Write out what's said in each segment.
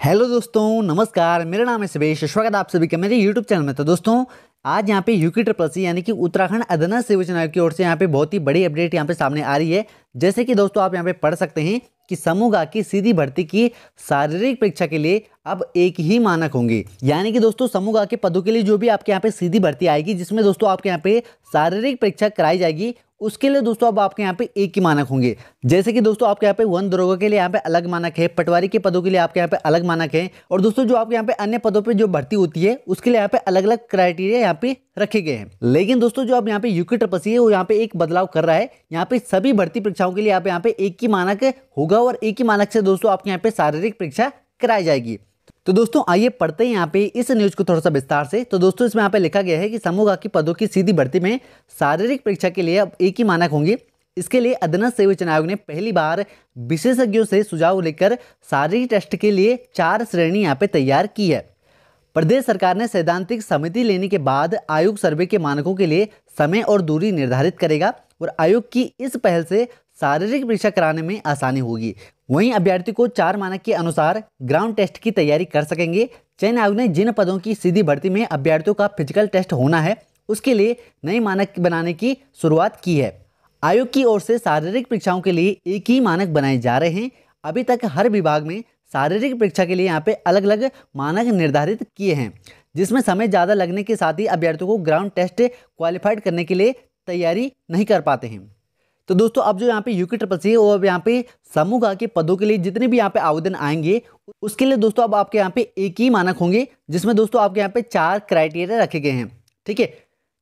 Hello दोस्तों, नमस्कार। मेरा नाम है सुबेश, स्वागत आप सभी का मेरे यूट्यूब चैनल में। तो दोस्तों, आज यहाँ पे यूकी ट्रिपल सी यानी कि उत्तराखंड अदना सेवचन आयोग की ओर से यहाँ पे बहुत ही बड़ी अपडेट यहाँ पे सामने आ रही है। जैसे कि दोस्तों, आप यहाँ पे पढ़ सकते हैं कि समूह की सीधी भर्ती की शारीरिक परीक्षा के लिए अब एक ही मानक होंगे। यानी कि दोस्तों, समूह के पदों के लिए जो भी आपके यहाँ पे सीधी भर्ती आएगी, जिसमें दोस्तों आपके यहाँ पे शारीरिक परीक्षा कराई जाएगी उसके लिए दोस्तों अब आपके यहाँ पे एक ही मानक होंगे जैसे कि दोस्तों आपके यहाँ पे वन दरोगा के लिए यहाँ पे अलग मानक है पटवारी के पदों के लिए आपके यहाँ पे अलग मानक है और दोस्तों जो आपके यहाँ पे अन्य पदों पे जो भर्ती होती है उसके लिए यहाँ पे अलग अलग क्राइटेरिया यहाँ पे रखे गए हैं लेकिन दोस्तों जो आप यहाँ पे यूकी ट्रपसी है वो यहाँ पे एक बदलाव कर रहा है यहाँ पे सभी भर्ती परीक्षाओं के लिए आप यहाँ पे एक ही मानक होगा और एक ही मानक से दोस्तों आपके यहाँ पे शारीरिक परीक्षा कराई जाएगी तो दोस्तों, आइए पढ़ते हैं यहाँ पे इस न्यूज़ को थोड़ा सा विस्तार से। तो दोस्तों, इसमें यहाँ पे लिखा गया है कि समूह की पदों की सीधी भर्ती में शारीरिक परीक्षा के लिए अब एक ही मानक होंगे। इसके लिए अदना सेवचन आयोग ने पहली बार विशेषज्ञों से सुझाव लेकर शारीरिक टेस्ट के लिए चार श्रेणी यहाँ पे तैयार की है। प्रदेश सरकार ने सैद्धांतिक समिति लेने के बाद आयोग सर्वे के मानकों के लिए समय और दूरी निर्धारित करेगा और आयोग की इस पहल से शारीरिक परीक्षा कराने में आसानी होगी। वहीं अभ्यर्थी को चार मानक के अनुसार ग्राउंड टेस्ट की तैयारी कर सकेंगे। चयन आयोग ने जिन पदों की सीधी भर्ती में अभ्यर्थियों का फ़िज़िकल टेस्ट होना है, उसके लिए नए मानक बनाने की शुरुआत की है। आयोग की ओर से शारीरिक परीक्षाओं के लिए एक ही मानक बनाए जा रहे हैं। अभी तक हर विभाग में शारीरिक परीक्षा के लिए यहाँ पे अलग अलग मानक निर्धारित किए हैं, जिसमें समय ज़्यादा लगने के साथ ही अभ्यर्थियों को ग्राउंड टेस्ट क्वालिफाइड करने के लिए तैयारी नहीं कर पाते हैं। तो दोस्तों, अब जो यहाँ पे यूके ट्रिपल सी वो अब यहाँ पे समूह के पदों के लिए जितने भी यहाँ पे आवेदन आएँगे, उसके लिए दोस्तों, अब आपके यहाँ पे एक ही मानक होंगे, जिसमें दोस्तों आपके यहाँ पे चार क्राइटेरिया रखे गए हैं। ठीक है?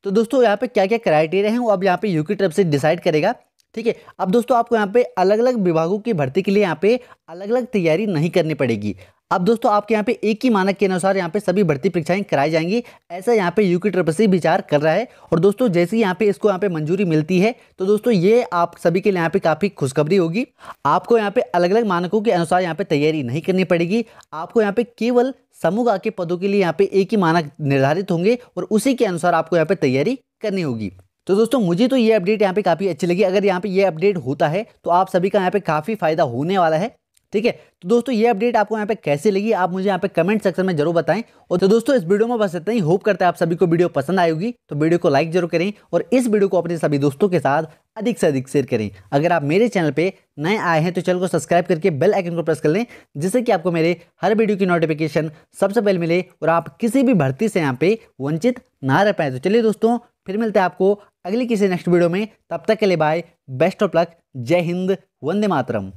तो दोस्तों, यहाँ पे क्या क्या क्राइटेरिया हैं, वो अब यहाँ पे यूके ट्रिप से डिसाइड करेगा। ठीक है अब दोस्तों आपको यहाँ पे अलग अलग विभागों की भर्ती के लिए यहाँ पे अलग अलग तैयारी नहीं करनी पड़ेगी अब दोस्तों आपके यहाँ पे एक ही मानक के अनुसार यहाँ पे सभी भर्ती परीक्षाएँ कराई जाएँगी ऐसा यहाँ पे यूकी ट्रिपल विचार कर रहा है और दोस्तों जैसे ही यहाँ पे इसको यहाँ पे मंजूरी मिलती है तो दोस्तों ये आप सभी के लिए यहाँ पे काफ़ी खुशखबरी होगी आपको यहाँ पे अलग अलग मानकों के अनुसार यहाँ पे तैयारी नहीं करनी पड़ेगी आपको यहाँ पे केवल समूह के पदों के लिए यहाँ पे एक ही मानक निर्धारित होंगे और उसी के अनुसार आपको यहाँ पे तैयारी करनी होगी तो दोस्तों, मुझे तो ये अपडेट यहाँ पे काफ़ी अच्छी लगी। अगर यहाँ पे ये अपडेट होता है तो आप सभी का यहाँ पे काफ़ी फ़ायदा होने वाला है, ठीक है? तो दोस्तों, ये अपडेट आपको यहाँ पे कैसे लगी, आप मुझे यहाँ पे कमेंट सेक्शन में ज़रूर बताएँ। और तो दोस्तों, इस वीडियो में बस इतना ही। होप करते हैं आप सभी को वीडियो पसंद आएगी तो वीडियो को लाइक ज़रूर करें और इस वीडियो को अपने सभी दोस्तों के साथ अधिक से अधिक शेयर करें। अगर आप मेरे चैनल पे नए आए हैं तो चैनल को सब्सक्राइब करके बेल आइकन को प्रेस कर लें, जिससे कि आपको मेरे हर वीडियो की नोटिफिकेशन सबसे पहले मिले और आप किसी भी भर्ती से यहाँ पे वंचित ना रह पाए। तो चलिए दोस्तों फिर मिलते हैं आपको अगली किसी नेक्स्ट वीडियो में। तब तक के लिए बाय बेस्ट ऑफ़ लक जय हिंद, वंदे मातरम।